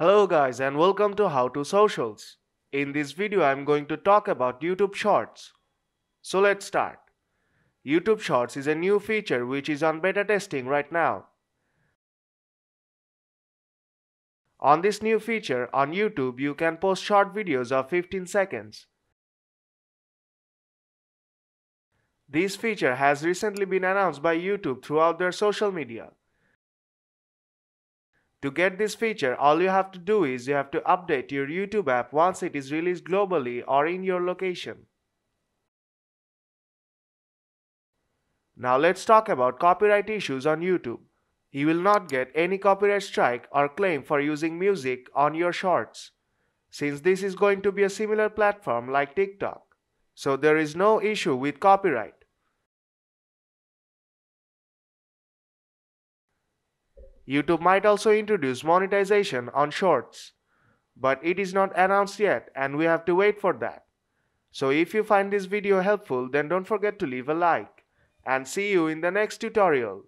Hello guys and welcome to How to Socials. In this video I'm going to talk about YouTube Shorts. So let's start. YouTube Shorts is a new feature which is on beta testing right now. On this new feature on YouTube you can post short videos of 15 seconds. This feature has recently been announced by YouTube throughout their social media. To get this feature, all you have to do is you have to update your YouTube app once it is released globally or in your location. Now let's talk about copyright issues on YouTube. You will not get any copyright strike or claim for using music on your shorts, since this is going to be a similar platform like TikTok. So there is no issue with copyright. YouTube might also introduce monetization on shorts, but it is not announced yet and we have to wait for that. So if you find this video helpful then don't forget to leave a like and see you in the next tutorial.